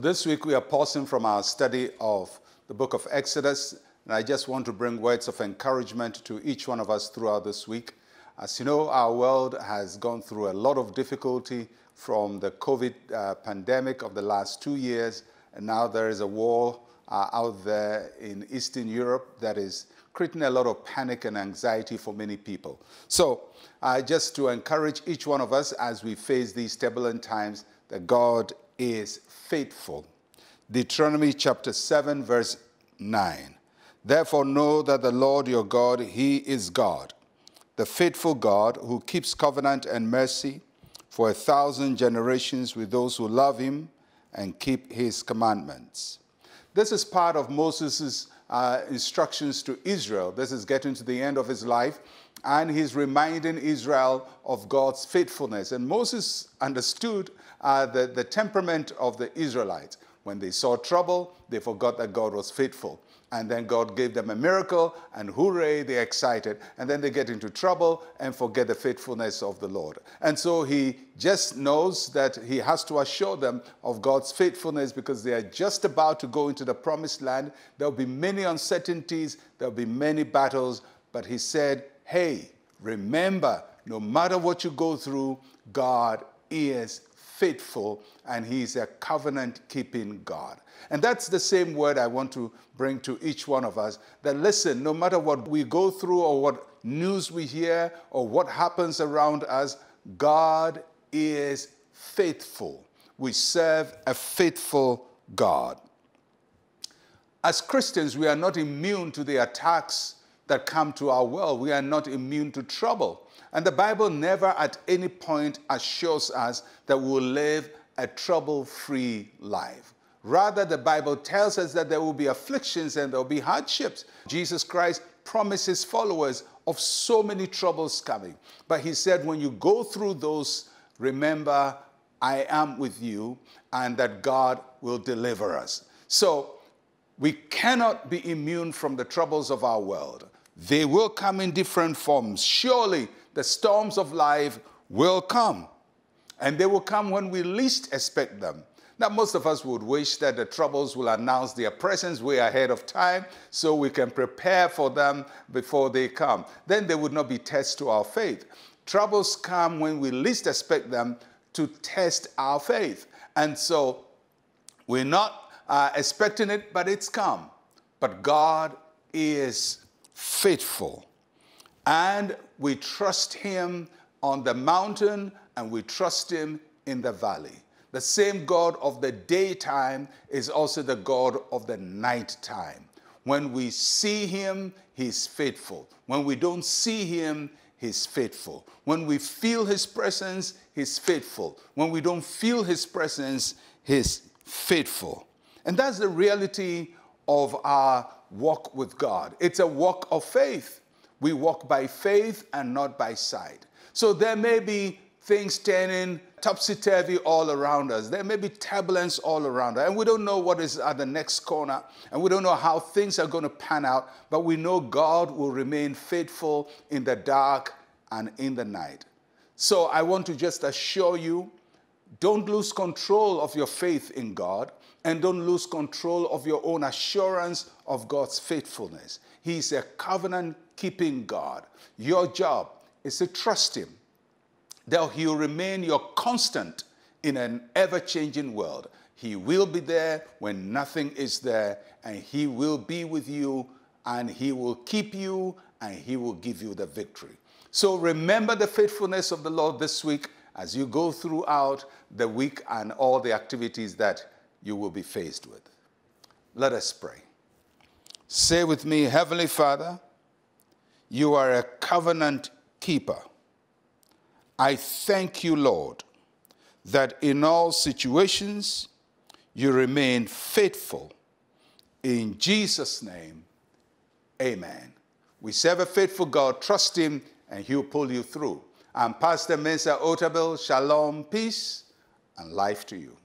This week we are pausing from our study of the book of Exodus, and I just want to bring words of encouragement to each one of us throughout this week. As you know, our world has gone through a lot of difficulty from the COVID uh, pandemic of the last two years, and now there is a war uh, out there in Eastern Europe that is creating a lot of panic and anxiety for many people. So, uh, just to encourage each one of us as we face these turbulent times, that God is faithful. Deuteronomy chapter 7, verse 9. Therefore, know that the Lord your God, He is God, the faithful God who keeps covenant and mercy for a thousand generations with those who love Him and keep His commandments. This is part of Moses' uh, instructions to Israel. This is getting to the end of his life, and he's reminding Israel of God's faithfulness. And Moses understood uh, the, the temperament of the Israelites. When they saw trouble, they forgot that God was faithful. And then God gave them a miracle, and hooray, they're excited. And then they get into trouble and forget the faithfulness of the Lord. And so he just knows that he has to assure them of God's faithfulness because they are just about to go into the promised land. There'll be many uncertainties, there'll be many battles. But he said, hey, remember, no matter what you go through, God is faithful and he's a covenant keeping God. And that's the same word I want to bring to each one of us that listen, no matter what we go through or what news we hear or what happens around us, God is faithful. We serve a faithful God. As Christians, we are not immune to the attacks that come to our world. We are not immune to trouble. And the Bible never at any point assures us that we'll live a trouble free life. Rather, the Bible tells us that there will be afflictions and there will be hardships. Jesus Christ promises followers of so many troubles coming. But he said, when you go through those, remember, I am with you and that God will deliver us. So we cannot be immune from the troubles of our world. They will come in different forms. Surely the storms of life will come. And they will come when we least expect them. Now, most of us would wish that the troubles will announce their presence way ahead of time so we can prepare for them before they come. Then they would not be tests to our faith. Troubles come when we least expect them to test our faith. And so we're not uh, expecting it, but it's come. But God is faithful. And we trust Him on the mountain and we trust Him in the valley. The same God of the daytime is also the God of the nighttime. When we see Him, He's faithful. When we don't see Him, He's faithful. When we feel His presence, He's faithful. When we don't feel His presence, He's faithful. And that's the reality of our walk with God. It's a walk of faith. We walk by faith and not by sight. So there may be things turning topsy turvy all around us. There may be turbulence all around us, and we don't know what is at the next corner, and we don't know how things are going to pan out, but we know God will remain faithful in the dark and in the night. So I want to just assure you don't lose control of your faith in God, and don't lose control of your own assurance of God's faithfulness. He's a covenant keeping God. Your job is to trust Him that He'll remain your constant in an ever changing world. He will be there when nothing is there, and He will be with you, and He will keep you, and He will give you the victory. So remember the faithfulness of the Lord this week as you go throughout the week and all the activities that you will be faced with. Let us pray. Say with me, Heavenly Father, you are a covenant keeper. I thank you, Lord, that in all situations you remain faithful. In Jesus' name, amen. We serve a faithful God. Trust Him, and He'll pull you through. I'm Pastor Mensa Otabil. Shalom, peace, and life to you.